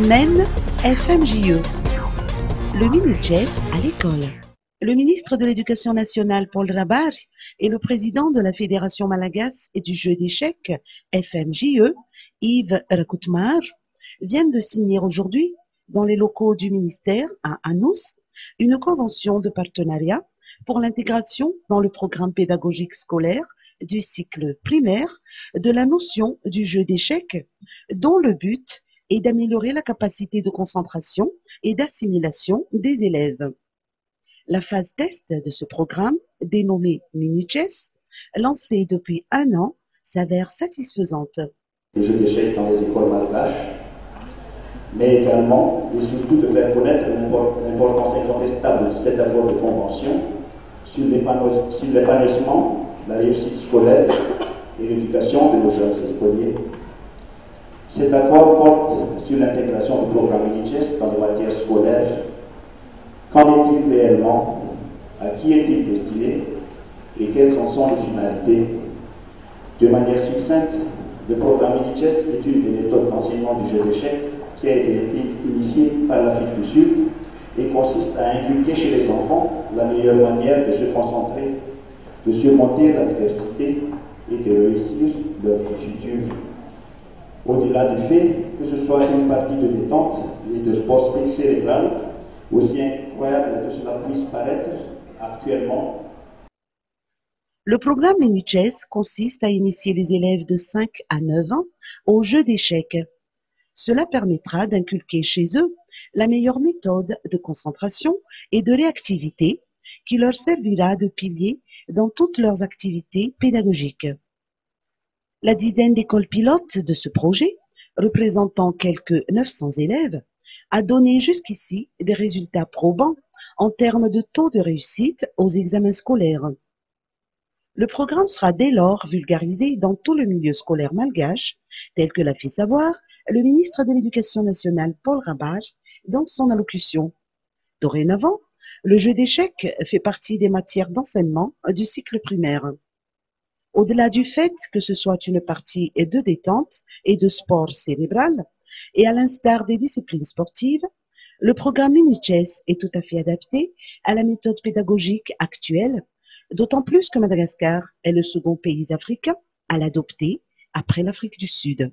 FMJE. Le mini-chess à l'école. Le ministre de l'Éducation nationale Paul Rabar et le président de la Fédération malagasse et du jeu d'échecs FMJE, Yves Rakoutmar, viennent de signer aujourd'hui, dans les locaux du ministère à Anous, une convention de partenariat pour l'intégration dans le programme pédagogique scolaire du cycle primaire de la notion du jeu d'échecs, dont le but est d'améliorer la capacité de concentration et d'assimilation des élèves. La phase test de ce programme, dénommé Mini-Chess, lancé depuis un an, s'avère satisfaisante. Les jeux d'échecs dans les écoles malgaches, mais également et surtout de faire connaître l'importance incontestable de cet accord de convention sur l'épanouissement, la réussite scolaire et l'éducation de nos jeunes écoliers. Cet accord porte sur l'intégration du programme UNICEF dans les matières scolaires. Qu'en est-il réellement? À qui est-il destiné? Et quelles en sont les finalités? De manière succincte, le programme UNICEF une des méthodes d'enseignement du jeu d'échecs qui a été initiée par l'Afrique du Sud et consiste à inculquer chez les enfants la meilleure manière de se concentrer, de surmonter l'adversité et de réussir leur futur. Au-delà du fait que ce soit une partie de détente et de sport cérébral, aussi incroyable que cela puisse paraître actuellement, le programme Mini-Chess consiste à initier les élèves de 5 à 9 ans au jeu d'échecs. Cela permettra d'inculquer chez eux la meilleure méthode de concentration et de réactivité qui leur servira de pilier dans toutes leurs activités pédagogiques. La dizaine d'écoles pilotes de ce projet, représentant quelques 900 élèves, a donné jusqu'ici des résultats probants en termes de taux de réussite aux examens scolaires. Le programme sera dès lors vulgarisé dans tout le milieu scolaire malgache, tel que l'a fait savoir le ministre de l'Éducation nationale Paul Rabage dans son allocution. Dorénavant, le jeu d'échecs fait partie des matières d'enseignement du cycle primaire. Au-delà du fait que ce soit une partie de détente et de sport cérébral, et à l'instar des disciplines sportives, le programme Mini-Chess est tout à fait adapté à la méthode pédagogique actuelle, d'autant plus que Madagascar est le second pays africain à l'adopter après l'Afrique du Sud.